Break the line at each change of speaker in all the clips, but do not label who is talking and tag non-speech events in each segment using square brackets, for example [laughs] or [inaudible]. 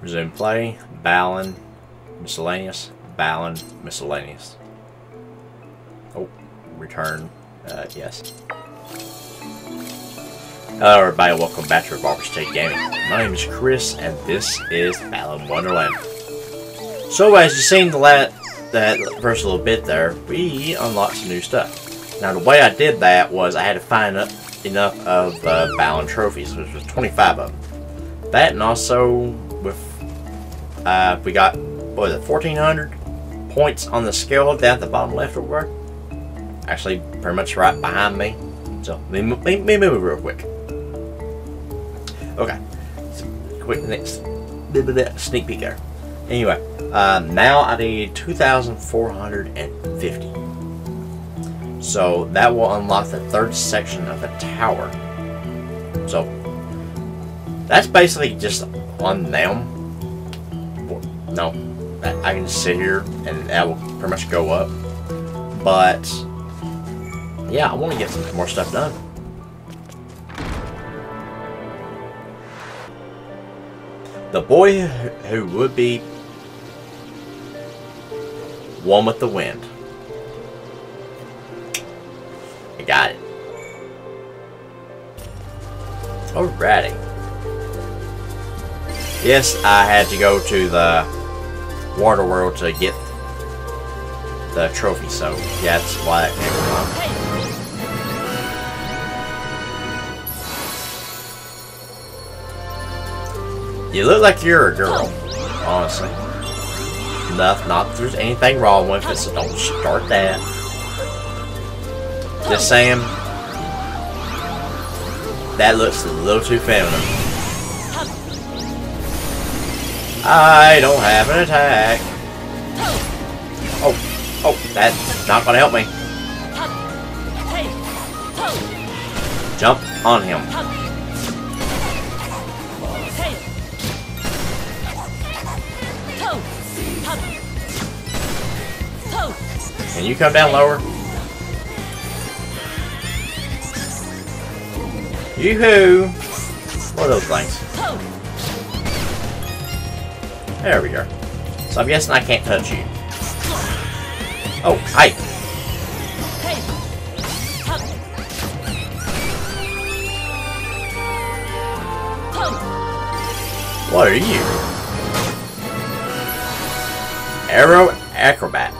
Resume play. Balan. Miscellaneous. Balan. Miscellaneous. Oh, return. Uh, yes. Hello everybody, welcome back to Revolvers Day Gaming. My name is Chris, and this is Balan Wonderland. So as you've seen the la that first little bit there, we unlocked some new stuff. Now the way I did that was I had to find up enough of uh, Balan trophies, which was 25 of them. That and also uh, we got, what was it, 1400 points on the scale down at the bottom left over Actually, pretty much right behind me. So, let me, let me move real quick. Okay. So, quick next bit sneak peek there. Anyway, um, now I need 2,450. So that will unlock the third section of the tower. So that's basically just on them. No, I can just sit here and that will pretty much go up. But yeah, I want to get some more stuff done. The boy who would be one with the wind. I got it. Alrighty. Yes, I had to go to the water world to get the trophy, so yeah, that's why that came from. You look like you're a girl, honestly. Enough, not that there's anything wrong with it, so don't start that. Just saying, that looks a little too feminine. I don't have an attack. Oh, oh, that's not gonna help me. Jump on him. Can you come down lower? Yoo-hoo! What are those things? There we go. So I'm guessing I can't touch you. Oh, hi! What are you? Arrow Acrobat.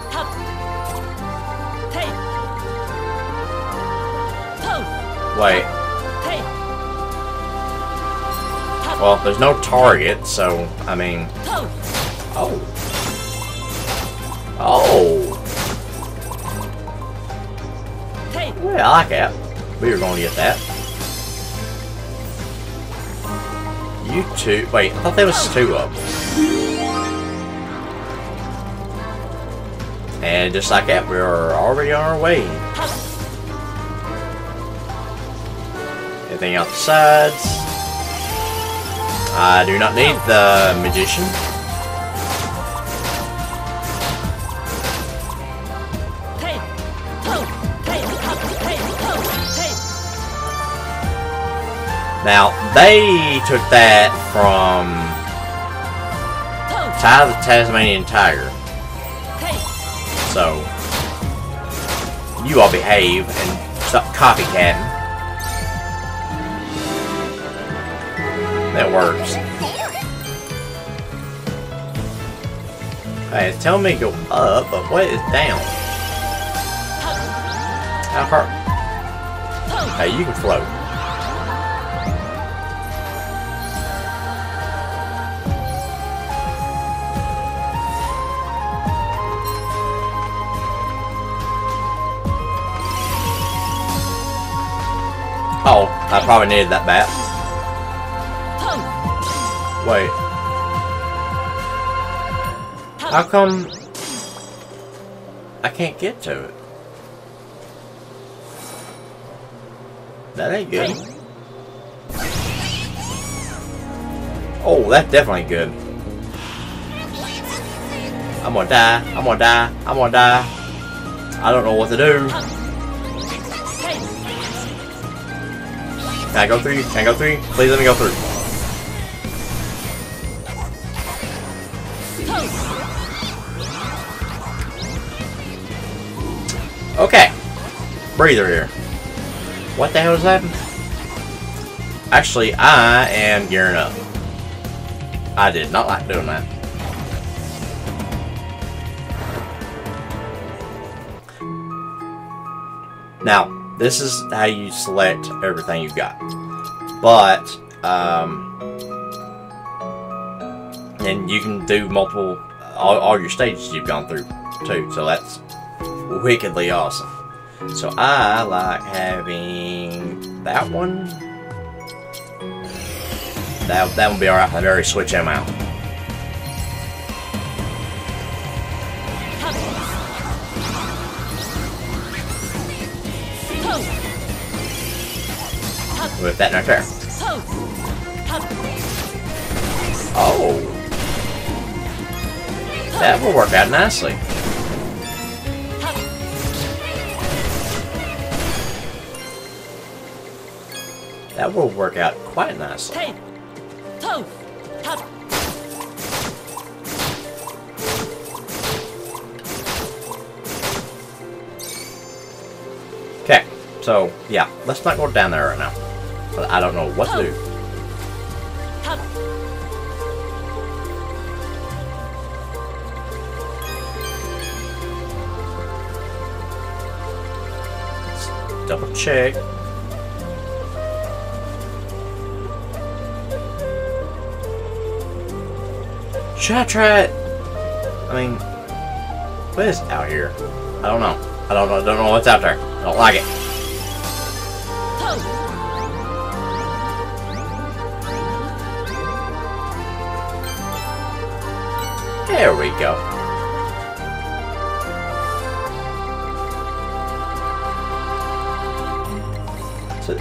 Wait. Well, there's no target, so, I mean... Oh. Oh! Hey. Yeah, I like that. We were going to get that. You two... Wait, I thought there was two of them. And just like that, we're already on our way. Anything else sides? I do not need the magician. Now, they took that from Ty the Tasmanian Tiger. So, you all behave and stop copycatting. That works. Hey, it's telling me go up, but what is down? How far? Hey, you can float. I probably needed that bat. Wait. How come I can't get to it? That ain't good. Oh, that's definitely good. I'm gonna die. I'm gonna die. I'm gonna die. I don't know what to do. Can I go through? Can I go through? Please let me go through. Okay. Breather here. What the hell is that? Actually, I am gearing up. I did not like doing that. Now, this is how you select everything you've got. But, um, and you can do multiple, all, all your stages you've gone through too. So that's wickedly awesome. So I like having that one. That, that would be alright. I'd already switch them out. With that right there. Oh. That will work out nicely. That will work out quite nicely. Okay, so yeah, let's not go down there right now. But I don't know what to do. Double check. Should I try it? I mean, what is out here? I don't know. I don't know. I don't know what's out there. I don't like it.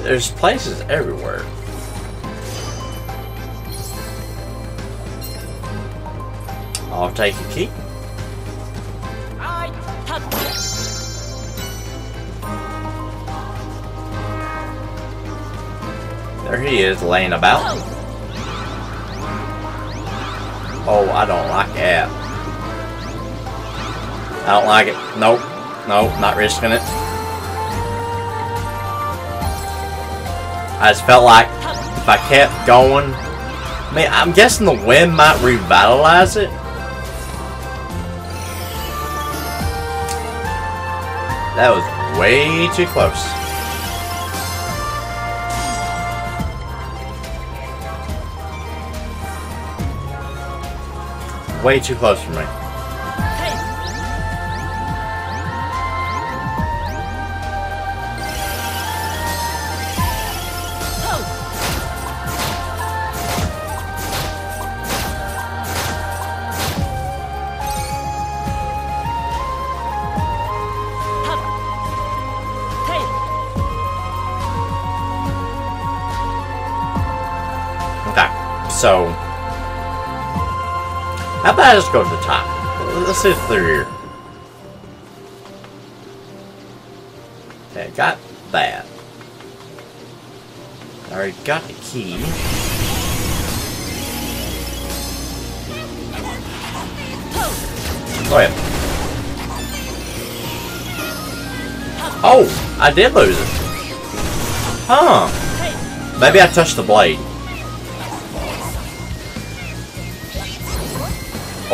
There's places everywhere. I'll take a key. There he is, laying about. Oh, I don't like that. I don't like it. Nope. Nope, not risking it. I just felt like if I kept going... I mean, I'm guessing the wind might revitalize it. That was way too close. Way too close for me. Just go to the top? Let's see through here. Okay, got that. Already got the key. Go ahead. Oh, I did lose it. Huh. Maybe I touched the blade.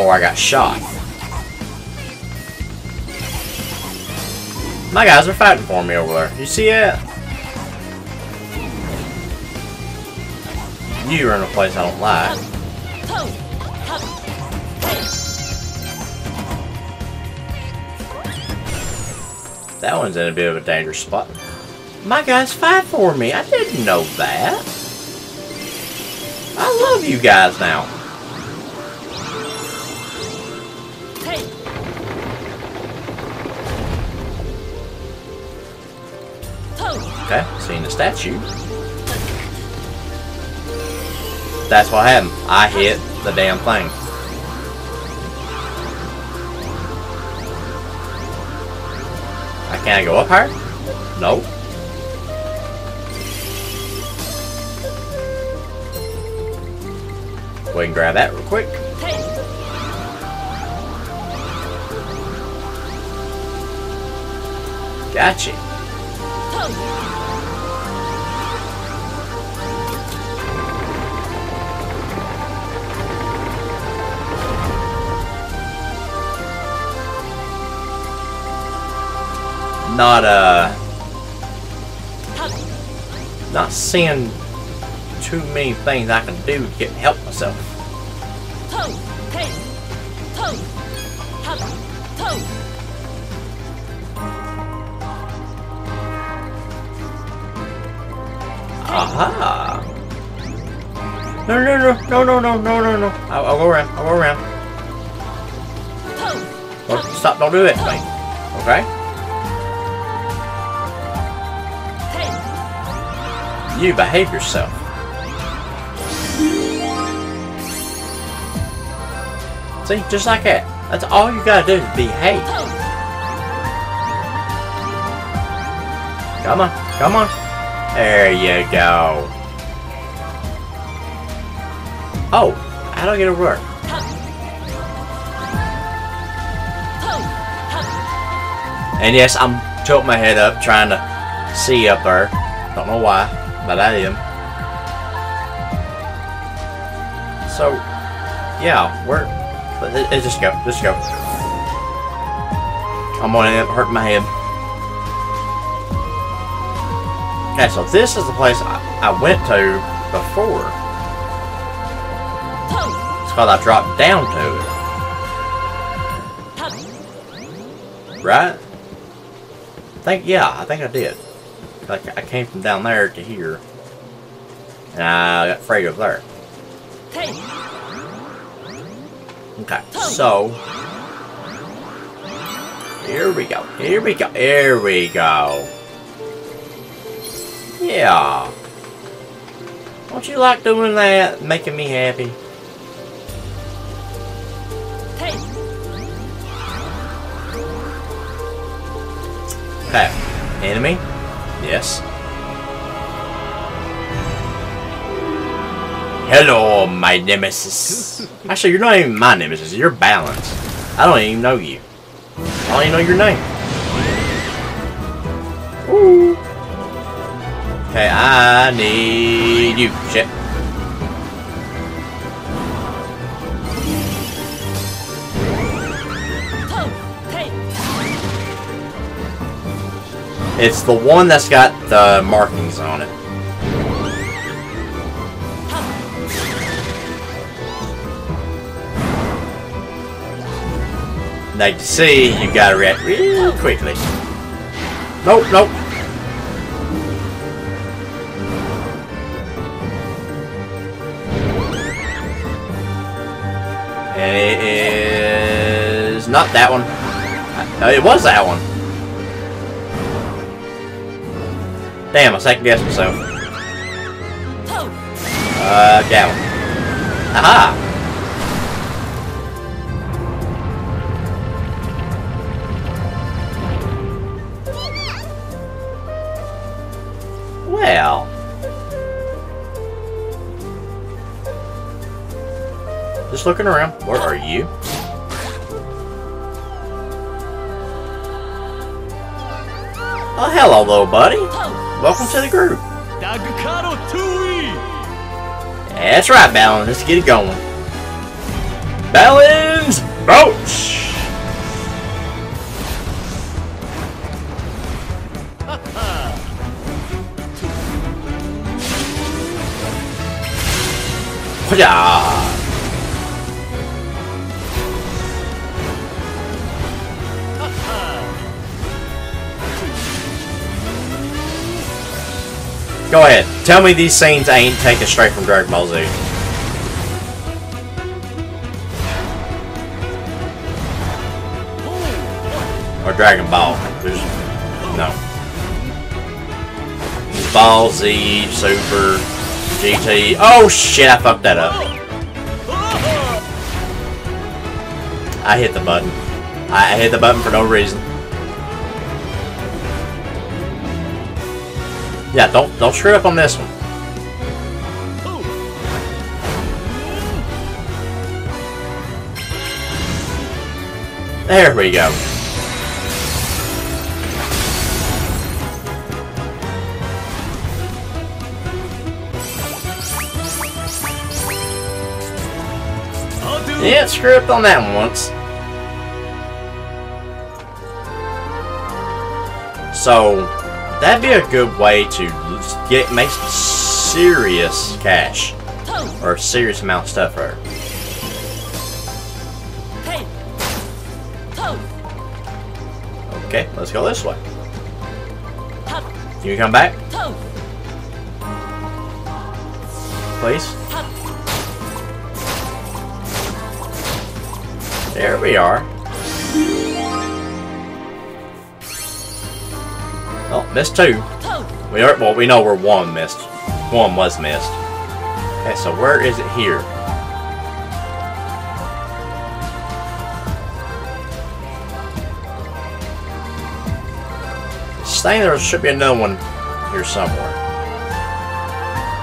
Or I got shot. My guys are fighting for me over there. You see it? You're in a place I don't like. That one's in a bit of a dangerous spot. My guys fight for me. I didn't know that. I love you guys now. statue. That's what happened. I hit the damn thing. I can't go up here. No. We can grab that real quick. Gotcha. Not, uh... Not seeing too many things I can do to get help myself. Aha! No, no, no, no, no, no, no, no, no. I'll, I'll go around. I'll go around. Don't, stop! Don't do it, mate. Okay? You behave yourself. See, just like that. That's all you gotta do is behave. Come on, come on. There you go. Oh, how do I get over there? And yes, I'm tilting my head up, trying to see up there. Don't know why, but I am. So, yeah, we're... Let, let, just go, just go. I'm gonna hurt my head. Okay, so this is the place I, I went to before. It's called I dropped down to it. Right? I think, yeah, I think I did. Like, I came from down there to here. And I got afraid of there. Okay, so... Here we go, here we go, here we go. Yeah. Don't you like doing that? Making me happy. Okay. Enemy? Yes. Hello, my nemesis. [laughs] Actually, you're not even my nemesis. You're Balance. I don't even know you. I don't even know your name. Ooh. Okay, I need you. Shit. It's the one that's got the markings on it. Like to see, you gotta react real quickly. Nope, nope. And it is not that one. Uh, it was that one. Damn, I second guessed myself. Uh, one. Aha! Well. Just looking around. Where are you? Oh, hello, little buddy. Welcome to the group. That's right, Balance. Let's get it going. Balance Boats! [laughs] Yeah. Go ahead. Tell me these scenes ain't taken straight from Dragon Ball Z. Or Dragon Ball. There's no. Ball Z, Super, GT. Oh shit, I fucked that up. I hit the button. I hit the button for no reason. Yeah, don't don't screw up on this one. There we go. Yeah, screw up on that one once. So, that'd be a good way to get make some serious cash. Or a serious amount of stuff there. Okay, let's go this way. Can you come back? Please? There we are. Missed two. We are well. We know where one missed. One was missed. Okay, so where is it here? Saying there should be another one here somewhere.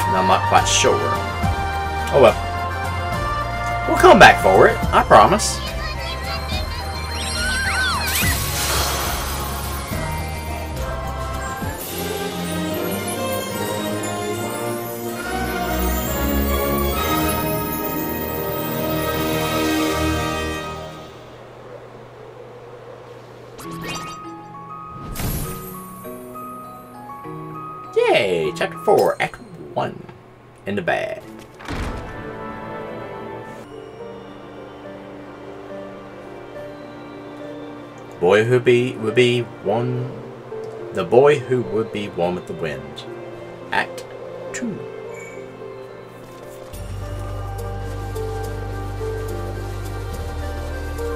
And I'm not quite sure. Oh well. We'll come back for it. I promise. Who be would be one the boy who would be one with the wind. Act 2.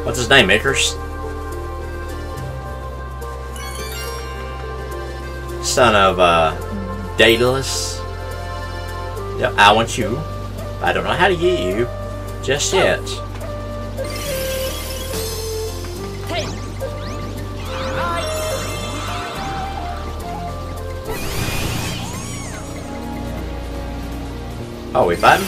What's his name, Icarus? Son of, uh, Daedalus. Yep, I want you. I don't know how to get you just yet. Oh, we fighting?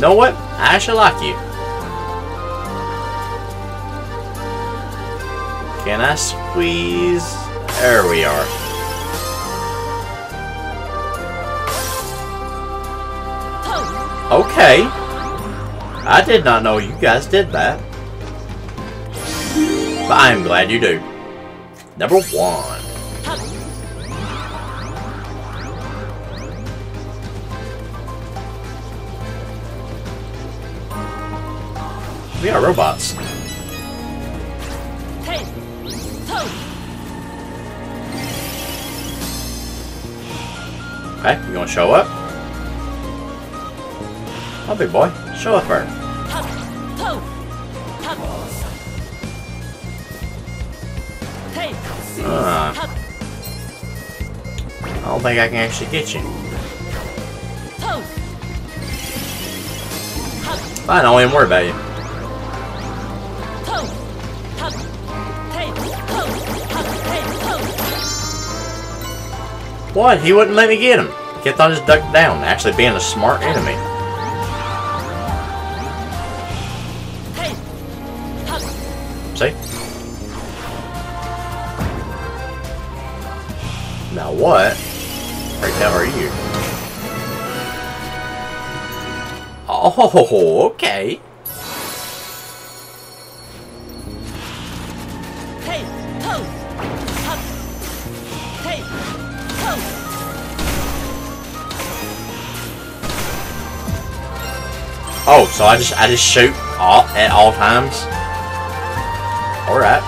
know what? I actually lock you. Can I squeeze? There we are. Okay. I did not know you guys did that. But I'm glad you do. Number one. We are robots. Okay, you gonna show up? Oh, big boy, show up first. Uh, I don't think I can actually get you. Fine, I don't even worry about you. What? He wouldn't let me get him. He kept on just ducking down, actually being a smart enemy. What? Right hell are you? Oh, okay. Oh, so I just I just shoot all at all times. All right.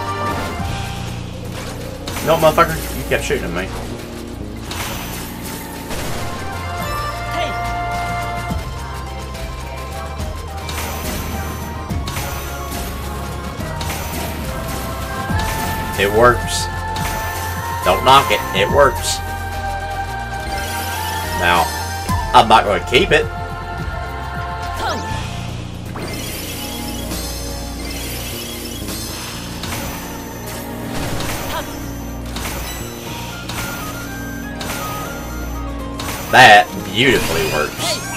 No, motherfucker, you kept shooting at me. It works. Don't knock it. It works. Now, I'm not going to keep it. That beautifully works.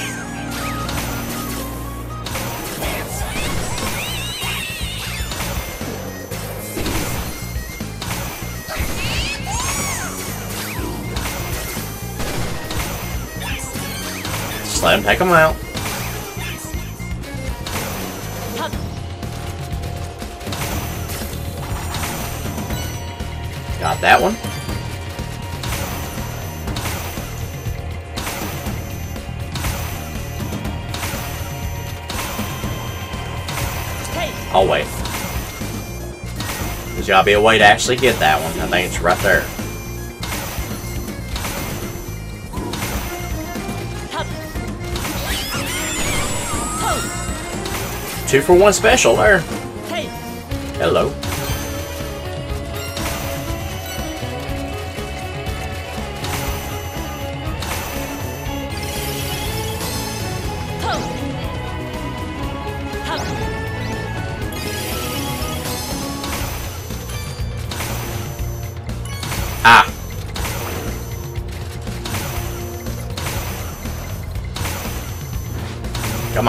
Him take them out. Got that one. I'll wait. There's gotta be a way to actually get that one. I think it's right there. Two for one special there. Hello.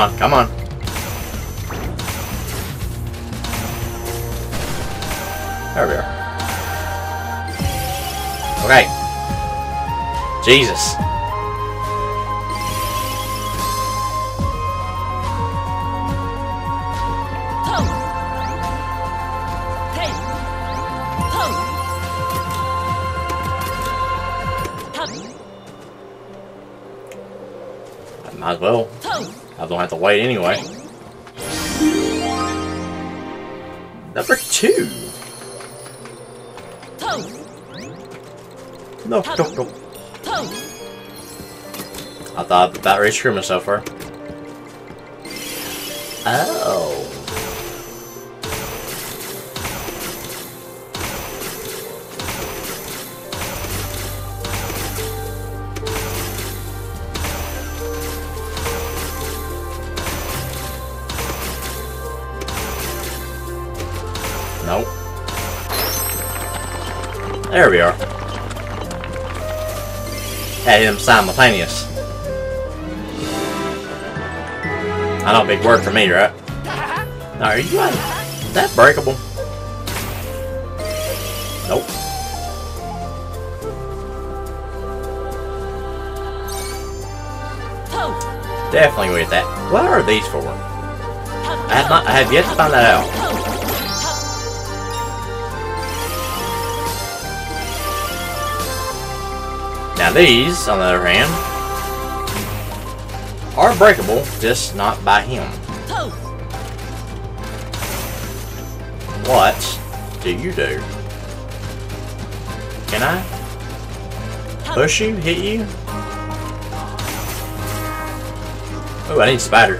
On, come on. There we are. Okay. Jesus. Don't wait anyway. Number two. No, no. I thought about ready to screw myself for. Oh. There we are. Had him simultaneous. I know, big word for me, right? Now, are you like that breakable? Nope. Definitely with that. What are these for? I have not. I have yet to find that out. Now these, on the other hand, are breakable, just not by him. What do you do? Can I push you, hit you? Oh, I need spider.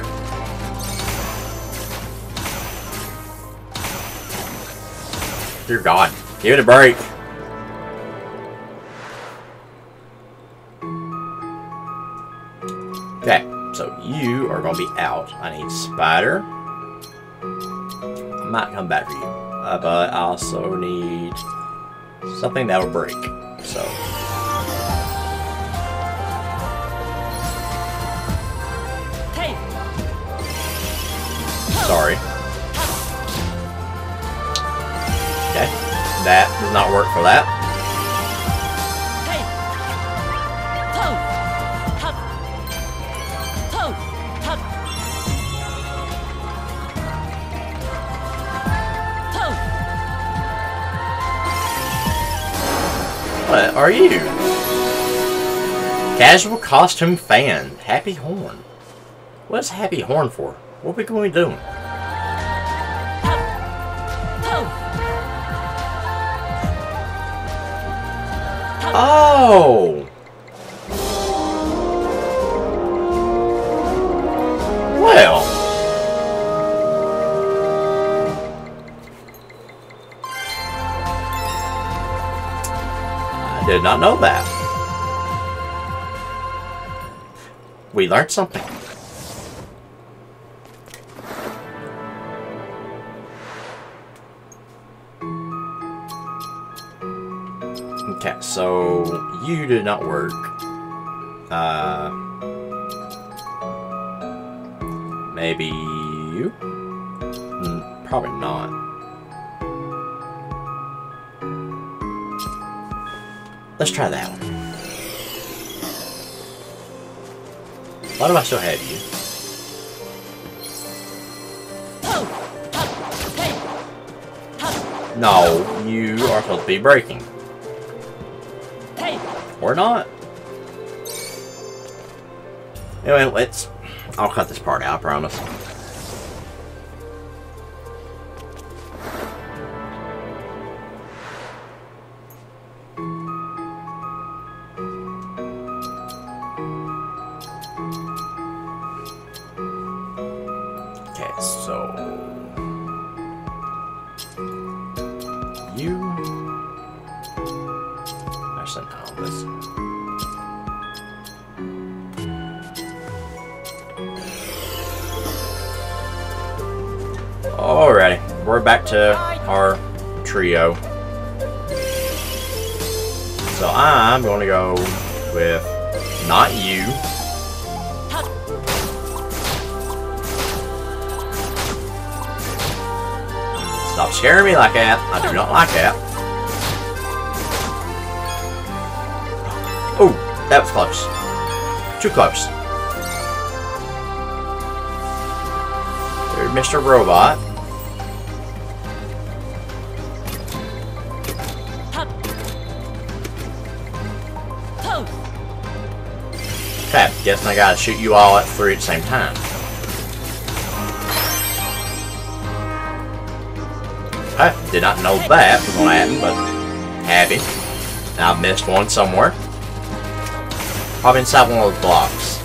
Dear God, give it a break. You are going to be out. I need spider. I might come back for you. Uh, but I also need something that'll break. So. Sorry. Okay. That does not work for that. What are you? Casual costume fan. Happy Horn. What's Happy Horn for? What are we going to be doing? Oh! Did not know that. We learned something. Okay, so you did not work. Uh, maybe you? Mm, probably not. Let's try that one. Why do I still have you? No, you are supposed to be breaking. Or not. Anyway, let's... I'll cut this part out, I promise. Back to our trio. So I'm going to go with not you. Stop scaring me like that. I do not like that. Oh, that was close. Too close. There's Mr. Robot. Guessing I gotta shoot you all at three at the same time. I did not know that was gonna happen, but happy. I missed one somewhere. Probably inside one of those blocks.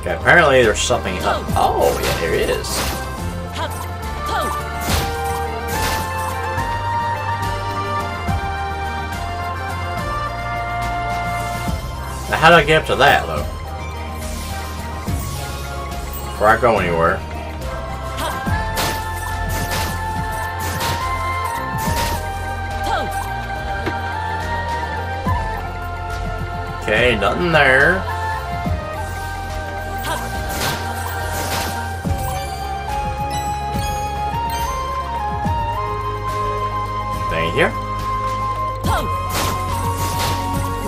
Okay, apparently there's something up. Oh, yeah, there is. How do I get up to that, though? Before I go anywhere. Okay, nothing there. Thing here.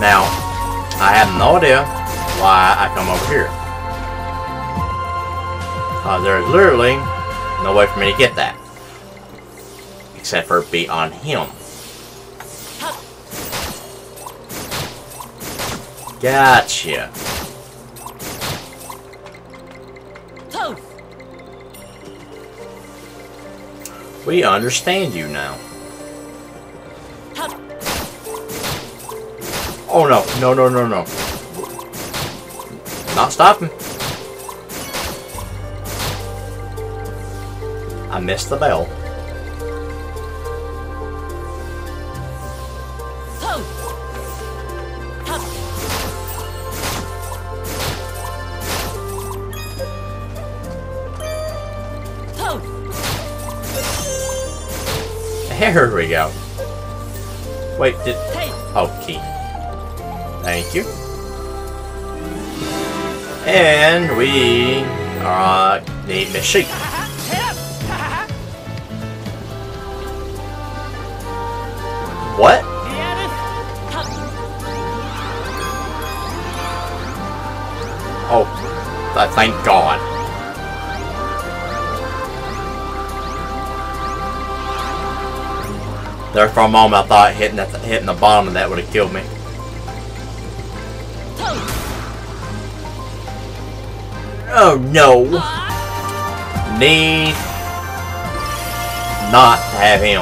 Now, I have no idea why I come over here. Uh, there's literally no way for me to get that. Except for be on him. Gotcha. We understand you now. Oh no, no, no, no, no. Not stopping. I missed the bell. Here we go. Wait, did... Oh, key. Thank you. And we uh, need Miss Sheep. What? Oh, thank God. There for a moment I thought hitting, that, hitting the bottom of that would have killed me. Oh no! Me not have him.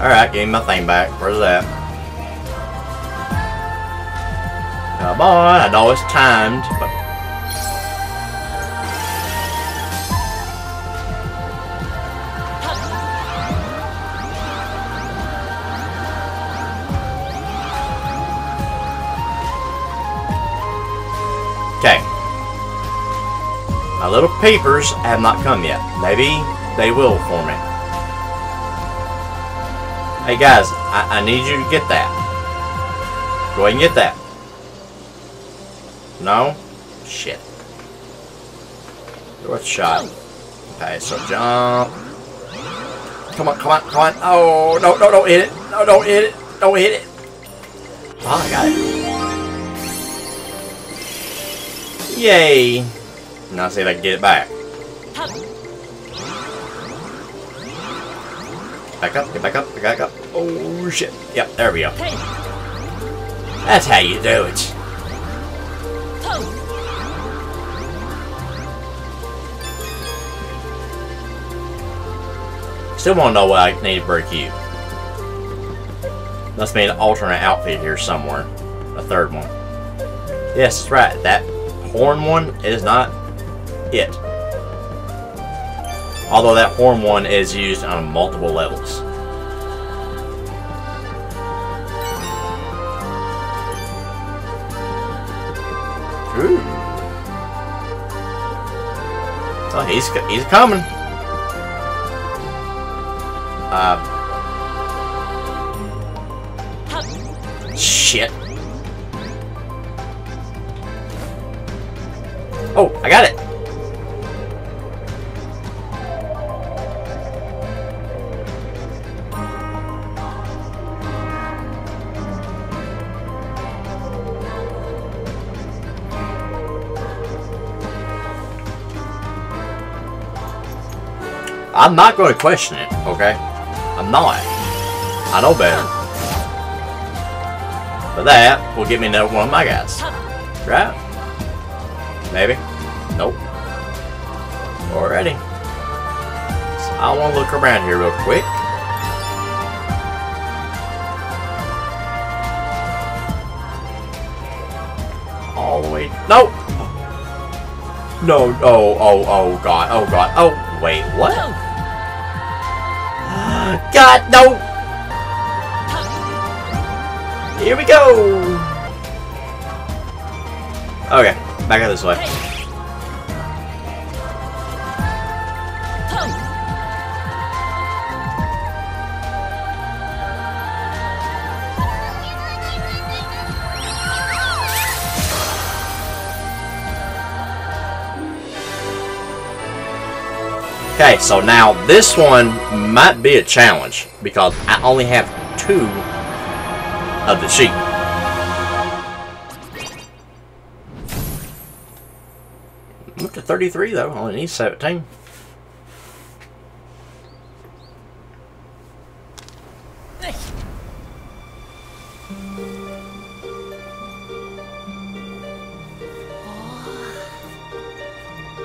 Alright, give me my thing back. Where's that? Come on, I know it's timed, but... My little papers have not come yet. Maybe they will for me. Hey guys, I, I need you to get that. Go ahead and get that. No? Shit. A shot. Okay, so jump. Come on, come on, come on. Oh, no, no, don't hit it. No, don't hit it. Don't hit it. Oh, I got it. Yay. Now see if I can get it back. Back up, get back up, get back up. Oh, shit. Yep, there we go. That's how you do it. Still want to know what I need to break you. Must be an alternate outfit here somewhere. A third one. Yes, that's right. That horn one is not it. Although that horn one is used on multiple levels. Ooh. Oh, he's he's coming. Uh. Shit. I'm not going to question it, okay? I'm not. I know better. But that will get me another one of my guys. Right? Maybe? Nope. Already. So I want to look around here real quick. The way. Nope! No, oh, oh, oh, God, oh, God, oh, wait, what? God, no! Here we go! Okay, back out this way. Okay, so now this one might be a challenge because I only have two of the sheep. Up to 33 though, only need 17.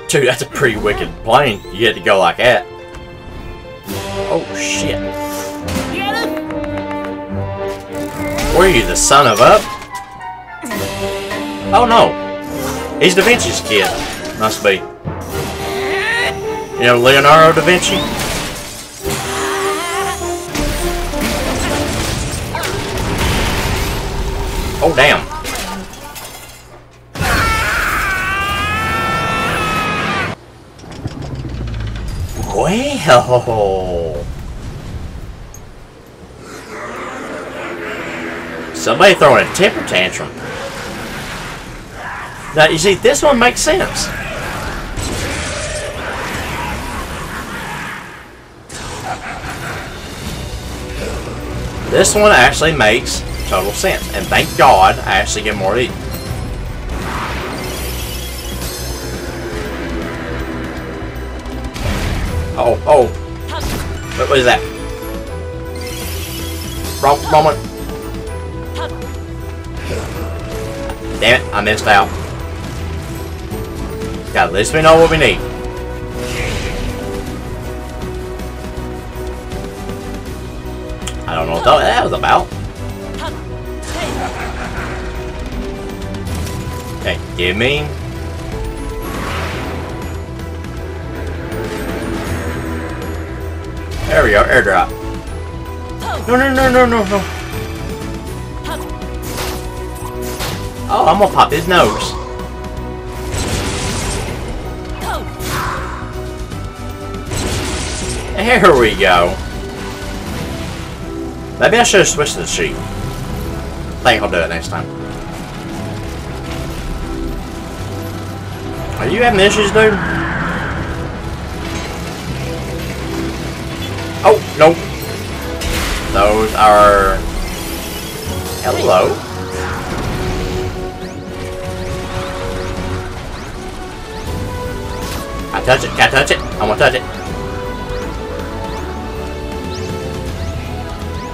Dude, that's a pretty wicked plane. You had to go like that. Oh, shit. Were you the son of up? Oh, no. He's Da Vinci's kid. Must be. You know Leonardo da Vinci? Somebody throwing a temper tantrum. Now, you see, this one makes sense. This one actually makes total sense. And thank God I actually get more of these. What, is that? Wrong, one. Damn it, I missed out. God, at least we know what we need. I don't know what that was about. Okay, give me There we go, airdrop. No, no, no, no, no, no. Oh, I'm gonna pop his nose. There we go. Maybe I should have switched the sheep. I think I'll do it next time. Are you having issues, dude? Nope. Those are... Hello. I touch it. Can't touch it. I want to touch it.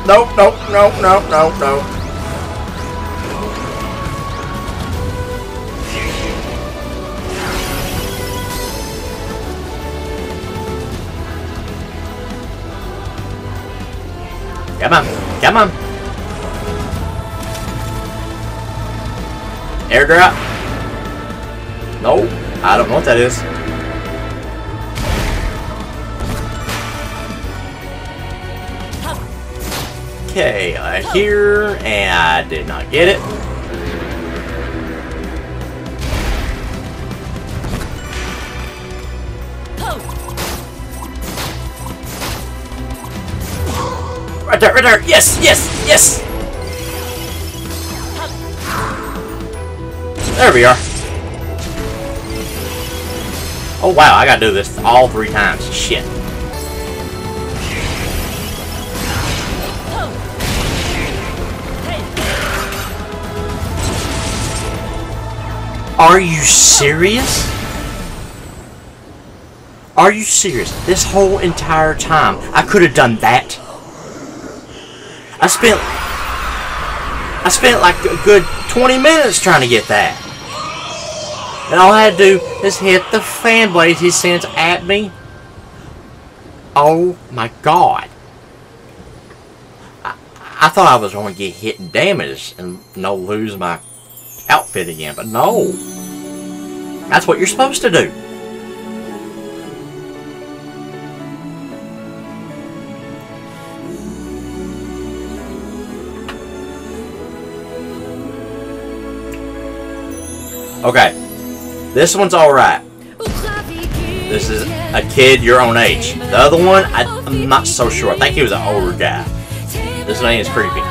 Nope, nope, nope, nope, nope, nope. Airdrop. No, I don't know what that is. Okay, I hear, and I did not get it. Right there, right there! Yes, yes, yes! There we are. Oh wow, I gotta do this all three times. Shit. Are you serious? Are you serious? This whole entire time, I could have done that. I spent... I spent like a good 20 minutes trying to get that. And all I had to do is hit the fan blades he sends at me. Oh my god. I, I thought I was going to get hit and damaged and no lose my outfit again, but no. That's what you're supposed to do. Okay. This one's alright. This is a kid your own age. The other one, I, I'm not so sure. I think he was an older guy. This one is creepy.